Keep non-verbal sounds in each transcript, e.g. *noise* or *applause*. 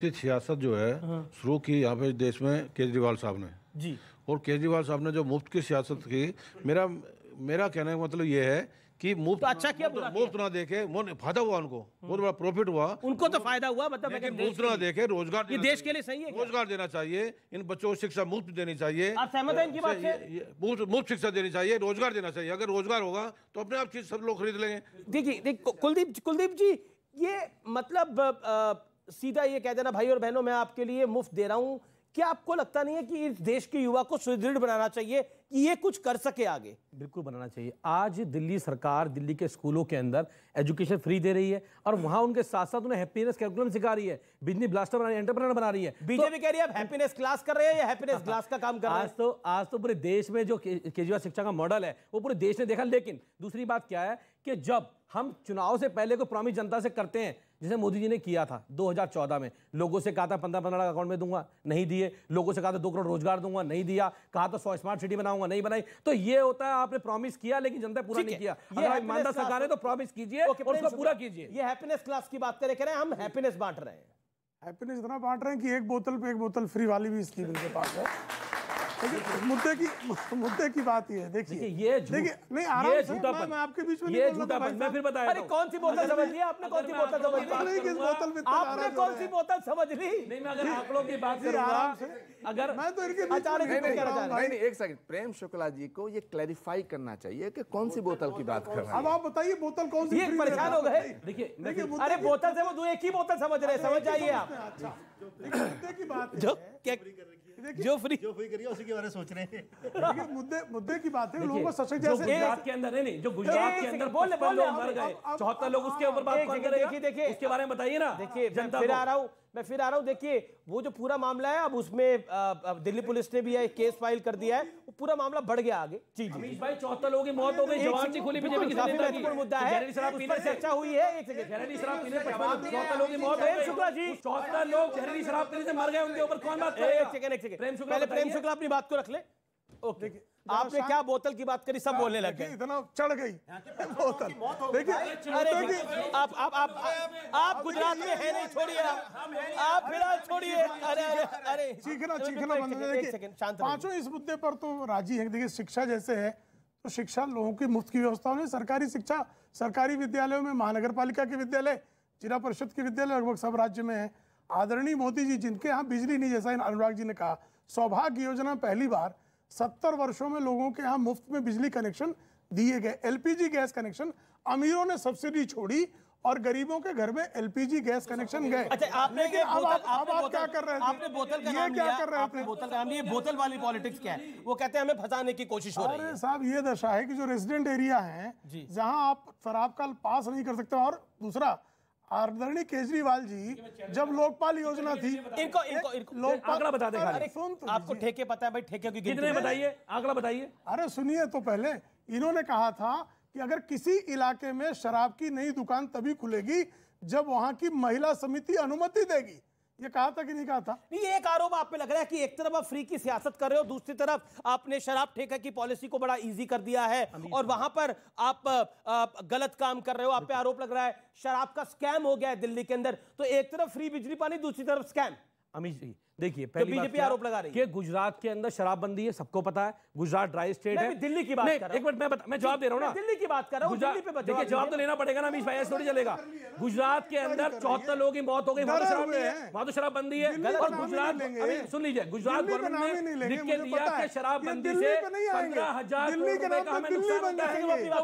की सियासत जो है शुरू की यहाँ पे देश में केजरीवाल साहब ने। जी। और केजरीवाल साहब ने जो मुफ़्त की सियासत की मेरा मेरा कहने का मतलब ये है कि मुफ़्त तो अच्छा किया, मुफ़्त ना देखे वो फ़ायदा हुआ उनको बहुत बड़ा प्रॉफिट हुआ। उनको तो फ़ायदा हुआ मतलब मुफ़्त ना देखे रोज़गार ये देश के लिए सही है रोज़गार देना चाहिए इन बच्चों को शिक्षा मुफ़्त देनी चाहिए। आप सहमत हैं इनकी बात से? मुफ़्त मुफ़्त शिक्षा देनी चाहिए रोज़गार देना चाहिए। अगर रोज़गार होगा तो अपने आप चीज़ सब लोग खरीद लेंगे। देखिए देख कुलदीप कुलदीप जी ये मतलब सीधा ये कह देना भाई और बहनों मैं आपके लिए मुफ़्त दे रहा हूँ। क्या आपको लगता नहीं है कि इस देश के युवा को सुदृढ़ बनाना चाहिए कि ये कुछ कर सके आगे? बिल्कुल बनाना चाहिए। आज दिल्ली सरकार दिल्ली के स्कूलों के अंदर एजुकेशन फ्री दे रही है और वहाँ उनके साथ साथ उन्हें हैप्पीनेस कैलकुलम सिखा रही है। बिजली ब्लास्टर बना रही है एंटरप्रेनर बना रही है। बीजेपी कह रही है हैप्पीनेस क्लास कर रहे हैं या हैप्पीनेस क्लास का काम कर रहे आज हैं तो आज तो पूरे देश में जो केजरीवाल शिक्षा का मॉडल है वो पूरे देश ने देखा। लेकिन दूसरी बात क्या है कि जब हम चुनाव से पहले को प्रॉमिस जनता से करते हैं जैसे मोदी जी ने किया था 2014 में। लोगों से कहा था पंद्रह पंद्रह लाख अकाउंट में दूँगा। नहीं दिए। लोगों से कहा था दो करोड़ रोज़गार दूँगा। नहीं दिया। कहा तो सौ स्मार्ट सिटी बनाऊँगा। नहीं बनाई। तो ये होता है आपने प्रॉमिस किया लेकिन जनता पूरा नहीं किया। ये अगर आप ईमानदार सरकार है तो प्रॉमिस कीजिए उसको पूरा कीजिए। ये हैप्पीनेस क्लास की बात करें कह रहे हैं हम हैप्पीनेस बांट रहे हैं। हैप्पीनेस इतना बांट रहे हैं कि एक बोतल पे एक बोतल फ्री वाली भी स्कीम इनके पास है। लेकिन मुद्दे की मुद्दे की बात ये है देखिए। देखिए ये देखिए नहीं ये आराम से मैं, मैं आपके बीच में ये भाई मैं फिर बताया अरे कौन सी बोतल समझ ली आपने कौन सी बोतल समझ? ली नहीं किस बोतल में आपने कौन सी बोतल समझ ली? नहीं मैं अगर आंकड़ों की बात जी, आराम से करूँगा अगर मैं तो इनके बीच में नहीं नहीं, रहा नहीं, एक सेकंड प्रेम शुक्ला जी को ये क्लैरिफाई करना चाहिए कि कौन सी बोतल की बात कर रहे हैं। अब आप बताइए बोतल कौन सी ये परेशान हो गए। देखिए देखिए अरे बोतल से वो दो एक ही बोतल समझ रहे हैं समझ जाइए आप। अच्छा मुद्दे की बात है। जो क्या जो फ्री जो फ्री करिए उसी के बारे में सोच रहे हैं। मुद्दे मुद्दे की बात है लोगों को सशक्त जैसे गुजरात के अंदर नहीं नहीं जो गुजरात के अंदर बोले, बोले, मर गए चौहत्तर लोग उसके ऊपर बात कर रहे हैं। देखिए, देखिए। उसके बारे में बताइए ना देखिए जनता फिर आ रहा हूँ। मैं फिर आ रहा हूँ देखिए वो जो पूरा मामला है अब उसमें दिल्ली पुलिस ने भी एक केस फ़ाइल कर दिया है वो पूरा मामला बढ़ गया आगे। जी जी भाई चौहत्तर लोगों की मौत हो गई जवान से खुली बीजेपी की महत्वपूर्ण मुद्दा है पर से चर्चा हुई है एक सेकंड। शुक्ला जी। चौहत्तर लोग जहरीली शराब पीने से मर गए उनके ऊपर कौन बात एक सेकंड एक सेकंड। प्रेम शुक्ला पहले प्रेम शुक्ला अपनी बात को रख ले। ओके। आपने क्या बोतल की बात करी सब बोलने लग। गए इतना चढ़ गई। *laughs* बोतल। देखिए अरे आप आप आप आप आप गुजरात में है नहीं छोड़िए आप। आप फ़िलहाल छोड़िए। अरे अरे अरे चीखना चीखना बंद है देखिए शांत पाँचों इस मुद्दे पर तो राज़ी हैं। देखिए शिक्षा जैसे है तो शिक्षा लोगों की मुफ़्त की व्यवस्था होनी सरकारी शिक्षा सरकारी विद्यालयों में महानगर पालिका के विद्यालय जिला परिषद के विद्यालय लगभग सब राज्य में है। आदरणीय मोदी जी जिनके यहाँ बिजली नहीं जैसा अनुराग जी ने कहा सौभाग्य योजना पहली बार सत्तर वर्षों में लोगों के यहाँ मुफ़्त में बिजली कनेक्शन दिए गए एलपीजी गैस कनेक्शन। अमीरों ने सब्सिडी छोड़ी और गरीबों के घर में एलपीजी गैस कनेक्शन गए। अच्छा आपने ये बोतल आप आपने आप बोतल क्या कर रहे थे? आपने बोतल का नाम क्या लिया कर रहे बोतल का नाम ये बोतल वाली पॉलिटिक्स क्या है? वो कहते हैं हमें फंसाने की कोशिश हो रही है। अरे साहब ये दशा है कि जो रेजिडेंट एरिया है जहाँ आप शराब का पास नहीं कर सकते। और दूसरा आदरणीय केजरीवाल जी जब लोकपाल योजना थी इनको इनको आंकड़ा बता दे। अरे सुन तो आपको ठेके पता है भाई ठेके की कितने बताइए? आंकड़ा बताइए। अरे सुनिए तो पहले इन्होंने कहा था कि अगर किसी इलाके में शराब की नई दुकान तभी खुलेगी जब वहाँ की महिला समिति अनुमति देगी। ये कहा था कि नहीं कहा था? नहीं एक आरोप आप पे लग रहा है कि एक तरफ़ आप फ्री की सियासत कर रहे हो दूसरी तरफ़ आपने शराब ठेके की पॉलिसी को बड़ा इजी कर दिया है और वहाँ पर आप आप गलत काम कर रहे हो आप पे आरोप लग रहा है शराब का स्कैम हो गया है दिल्ली के अंदर तो एक तरफ़ फ्री बिजली पानी दूसरी तरफ़ स्कैम अमित जी देखिए पहली बात बीजेपी आरोप लगा रही है। कि गुजरात के अंदर शराबबंदी है सबको पता है गुजरात ड्राई स्टेट है दिल्ली की बात कर एक मिनट मैं मैं जवाब दे रहा हूँ ना दिल्ली की बात कर रहा हूँ, गुजरात- दिल्ली पे बता- देखिए जवाब तो। लेना पड़ेगा ना अमीश भाई ऐसे थोड़ी चलेगा गुजरात के अंदर चौहत्तर लोगों की मौत हो गई वहाँ तो शराब है वहाँ तो शराब बंदी है और गुजरात सुन लीजिए गुजरात गवर्नमेंट ने लिख के दिया पता कि। शराब ये बंदी दिल्ली से। पंद्रह हज़ार।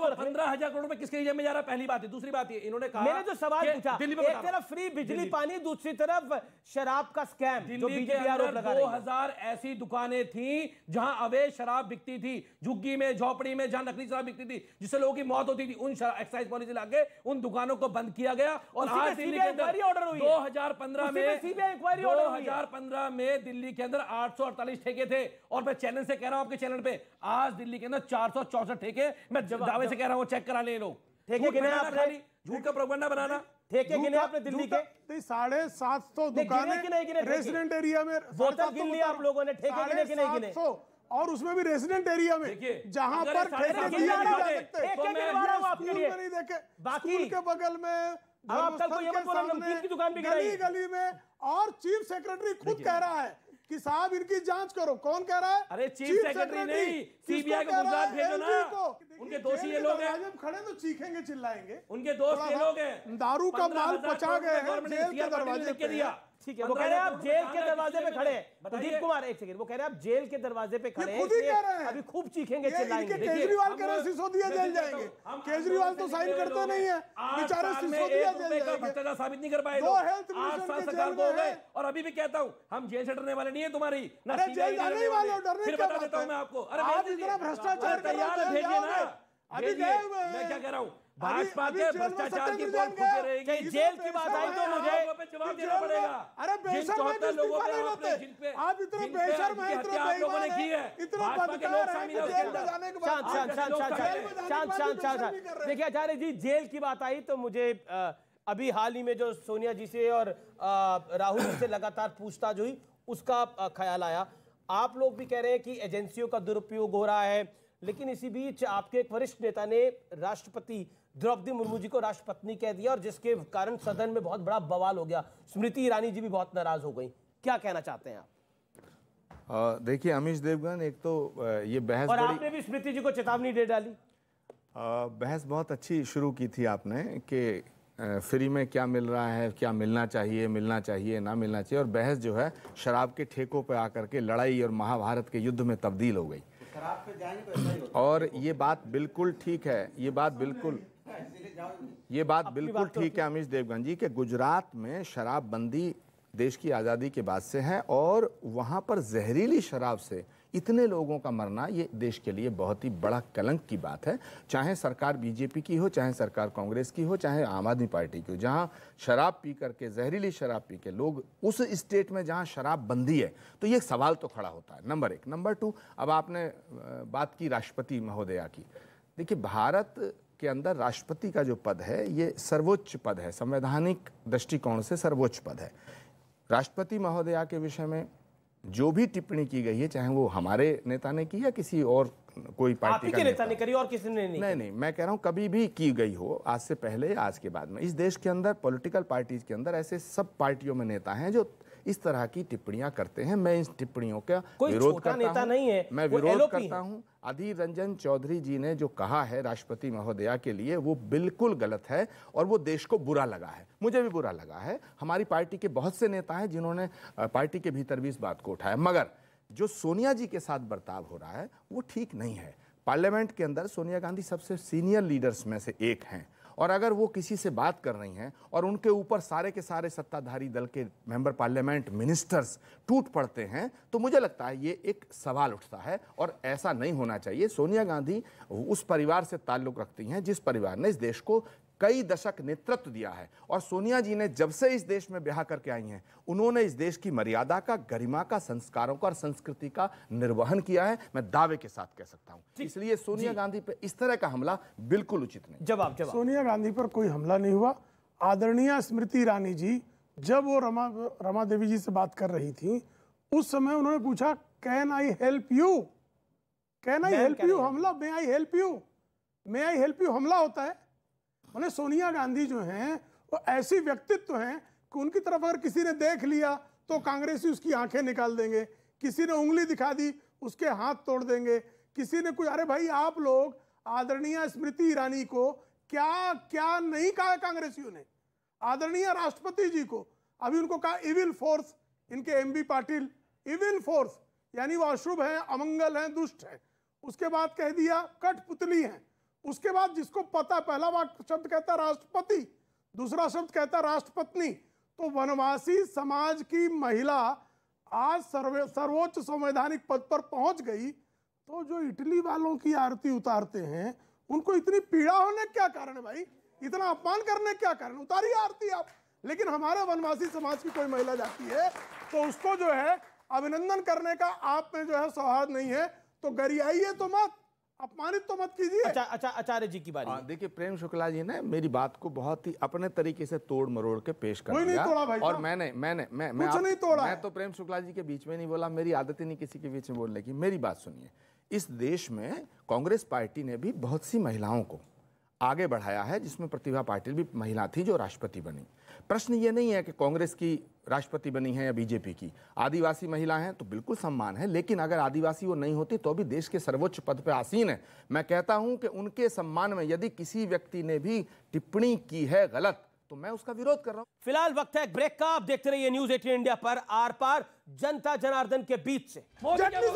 तो पंद्रह हज़ार करोड़ रुपए किसके में जा रहा है पहली बात है दूसरी बात ये इन्होंने कहा मैंने जो सवाल पूछा एक। तरफ़ फ्री बिजली पानी दूसरी तरफ़ शराब का स्कैम जो दिल्ली के आरोप अंदर दो हज़ार ऐसी दुकानें थी जहाँ अवैध शराब बिकती थी झुग्गी में झोपड़ी में जहाँ नकली शराब बिकती थी जिससे लोगों की मौत होती थी उन एक्साइज पॉलिसी लाके उन दुकानों को बंद किया गया। और आज दिल्ली के अंदर इंक्वायरी ऑर्डर हुई है। 2015 उसी में CBI इंक्वायरी ऑर्डर हुई है। 2015 में दिल्ली के अंदर 848 ठेके थे। और मैं चैनल से कह रहा हूँ आपके चैनल पे। आज दिल्ली के अंदर 464 ठेके। मैं दावे से कह रहा हूँ चेक करा ले लोग। ठेके झूठ का प्रोपगंडा बनाना। ठेके गिने आपने दिल्ली के। साढ़े सात सौ दुकान? रेजिडेंट एरिया में बोतल गिन लिया आप लोगों ने, ठेके गिने कि नहीं गिने? और उसमें भी रेसिडेंट एरिया में जहाँ पर ठेके दिए नहीं जा सकते। एक तो एक हूँ बाकी- के बगल में अब आप कल को ये मत बोलो नमकीन की दुकान भी गली गली में और चीफ सेक्रेटरी खुद कह रहा है कि साहब इनकी जाँच करो कौन कह रहा है अरे चीफ सेक्रेटरी नहीं, सीबीआई को? गुजरात भेजो ना। उनके दोषी ये लोग हैं। जब खड़े तो चीखेंगे चिल्लाएँगे उनके दोस्त ये लोग हैं दारू का माल पचा गए हैं जेल के दरवाजे के पे। दिया ठीक है वो कह रहे हैं आप जेल के दरवाजे पे खड़े प्रदीप कुमार एक सेकंड वो कह रहे हैं आप जेल के दरवाजे पे खड़े हैं। खुद ही कह रहे हैं। अभी खूब चीखेंगे चिल्लाएँगे। देखिए, केजरीवाल कह रहे हैं सिसोदिया जेल जाएँगे। हम केजरीवाल तो साइन करते नहीं है। बेचारे सिसोदिया जेल जाएँगे। साबित नहीं कर पाए दो हेल्थ मिशन साल के सरकार जेल को हो में गए और अभी भी कहता हूँ हम जेल से डरने वाले नहीं है तुम्हारी अरे जेल जाने डरने वाले। हो, डरने फिर क्या बता देता हूँ है? मैं आपको। अरे आप इतना भ्रष्टाचार कर रहे हो, है, भेजिए ना। अभी। गए हुए मैं क्या कह रहा हूँ? भाजपा के भ्रष्टाचार की पोल फूटे रहेगी। जेल की बात आई तो मुझे जवाब देना पड़ेगा। अरे बेशर्म लोगों पे आपने जिन पे आप इतने बेशर्म हैं, इतने हत्या आप लोगों ने की है। इतने भाजपा के बदकार लोग शामिल कि जेल में अंदर। जाने के बाद शांत शांत शांत शांत शांत शांत शांत देखिए आचार्य जी जेल की बात आई तो मुझे अभी हाल ही में जो सोनिया जी से और राहुल जी से लगातार पूछताछ हुई उसका ख्याल आया। आप लोग भी कह रहे हैं कि एजेंसियों का दुरुपयोग हो रहा है लेकिन इसी बीच आपके एक वरिष्ठ नेता ने राष्ट्रपति द्रौपदी मुर्मू जी को राष्ट्रपति कह दिया और जिसके कारण सदन में बहुत बड़ा बवाल हो गया। स्मृति ईरानी जी भी बहुत नाराज़ हो गई। क्या कहना चाहते हैं आप? देखिए अमीश देवगन एक तो ये बहस और आपने भी स्मृति जी को चेतावनी दे डाली। अ, बहस बहुत अच्छी शुरू की थी आपने कि फ्री में क्या मिल रहा है क्या मिलना चाहिए मिलना चाहिए ना मिलना चाहिए। और बहस जो है शराब के ठेकों पर आकर के लड़ाई और महाभारत के युद्ध में तब्दील हो गई। और ये बात बिल्कुल ठीक है ये बात बिल्कुल ये बात बिल्कुल ठीक है अमीश देवगन जी कि गुजरात में शराबबंदी देश की आज़ादी के बाद से है और वहाँ पर जहरीली शराब से इतने लोगों का मरना ये देश के लिए बहुत ही बड़ा कलंक की बात है। चाहे सरकार बीजेपी की हो चाहे सरकार कांग्रेस की हो चाहे आम आदमी पार्टी की हो जहाँ शराब पी करके जहरीली शराब पी के लोग उस स्टेट में जहाँ शराब बंदी है तो ये सवाल तो खड़ा होता है। नंबर एक। नंबर टू अब आपने बात की राष्ट्रपति महोदया की। देखिए भारत के अंदर राष्ट्रपति का जो पद है ये सर्वोच्च पद है संवैधानिक दृष्टिकोण से सर्वोच्च पद है। राष्ट्रपति महोदया के विषय में जो भी टिप्पणी की गई है चाहे वो हमारे नेता ने की या किसी और कोई पार्टी का नेता ने करी और किसी ने नहीं नहीं नहीं मैं कह रहा हूँ कभी भी की गई हो आज से पहले आज के बाद में। इस देश के अंदर पॉलिटिकल पार्टीज़ के अंदर ऐसे सब पार्टियों में नेता हैं जो इस तरह की टिप्पणियाँ करते हैं। मैं इन टिप्पणियों का विरोध करता नेता नहीं है, मैं विरोध करता। हूँ। अधीर रंजन चौधरी जी ने जो कहा है राष्ट्रपति महोदया के लिए वो बिल्कुल गलत है और वो देश को बुरा लगा है। मुझे भी बुरा लगा है। हमारी पार्टी के बहुत से नेता हैं जिन्होंने पार्टी के भीतर भी इस बात को उठाया। मगर जो सोनिया जी के साथ बर्ताव हो रहा है वो ठीक नहीं है। पार्लियामेंट के अंदर सोनिया गांधी सबसे सीनियर लीडर्स में से एक हैं। और अगर वो किसी से बात कर रही हैं और उनके ऊपर सारे के सारे सत्ताधारी दल के मेंबर पार्लियामेंट मिनिस्टर्स टूट पड़ते हैं तो मुझे लगता है ये एक सवाल उठता है और ऐसा नहीं होना चाहिए। सोनिया गांधी उस परिवार से ताल्लुक रखती हैं जिस परिवार ने इस देश को कई दशक नेतृत्व दिया है। और सोनिया जी ने जब से इस देश में ब्याह करके आई हैं उन्होंने इस देश की मर्यादा का गरिमा का संस्कारों का और संस्कृति का निर्वहन किया है। मैं दावे के साथ कह सकता हूँ। इसलिए सोनिया गांधी पर इस तरह का हमला बिल्कुल उचित नहीं। जवाब जवाब। सोनिया गांधी पर कोई हमला नहीं हुआ। आदरणीय स्मृति ईरानी जी जब वो रमा रमा देवी जी से बात कर रही थी उस समय उन्होंने पूछा can I help you can I help you हमला may I help you may I help you हमला होता है। मैंने सोनिया गांधी जो हैं, वो ऐसी व्यक्तित्व हैं कि उनकी तरफ़ अगर किसी ने देख लिया तो कांग्रेसी उसकी आँखें निकाल देंगे। किसी ने उंगली दिखा दी, उसके हाथ तोड़ देंगे। किसी ने कोई अरे भाई आप लोग आदरणीय स्मृति ईरानी को, क्या क्या नहीं कहा कांग्रेसियों ने? आदरणीय राष्ट्रपति जी को। अभी उनको कहा इविल फोर्स इनके एमबी पाटिल इविल फोर्स यानी वो अशुभ है, अमंगल है, दुष्ट है। उसके बाद कह दिया, कठपुतली है। उसके बाद जिसको पता पहला वाक शब्द कहता राष्ट्रपति, दूसरा शब्द कहता राष्ट्रपत्नी। तो वनवासी समाज की महिला आज सर्वे, सर्वोच्च संवैधानिक पद पर पहुँच गई तो जो इटली वालों की आरती उतारते हैं, उनको इतनी पीड़ा होने क्या कारण है भाई? इतना अपमान करने क्या कारण? उतारिए आरती आप। लेकिन हमारे वनवासी समाज की कोई महिला जाती है तो उसको जो है अभिनंदन करने का आप में जो है सौहार्द नहीं है तो गरियाइए तो मत। अपमानित तो मत कीजिए। अच्छा अच्छा आचार्य जी की बारी। हाँ, देखिए प्रेम शुक्ला जी ने मेरी बात को बहुत ही अपने तरीके से तोड़ मरोड़ के पेश कर कोई नहीं दिया। तोड़ा भाई और मैंने मैंने मैं मैं कुछ आप- नहीं तोड़ा। मैं तो प्रेम शुक्ला जी के बीच में नहीं बोला मेरी आदत ही नहीं किसी के बीच में बोलने की मेरी बात सुनिए। इस देश में कांग्रेस पार्टी ने भी बहुत सी महिलाओं को आगे बढ़ाया है, जिसमें प्रतिभा पाटिल भी महिला थी जो राष्ट्रपति बनी। प्रश्न ये नहीं है कि कांग्रेस की राष्ट्रपति बनी है या बीजेपी की। आदिवासी महिला हैं तो बिल्कुल सम्मान है, लेकिन अगर आदिवासी वो नहीं होती तो भी देश के सर्वोच्च पद पर आसीन है। मैं कहता हूँ कि उनके सम्मान में यदि किसी व्यक्ति ने भी टिप्पणी की है गलत तो मैं उसका विरोध कर रहा हूँ फ़िलहाल वक्त है एक ब्रेक का आप देखते रहिए न्यूज़ 18 इंडिया पर आर पार जनता जनार्दन के बीच से जेटली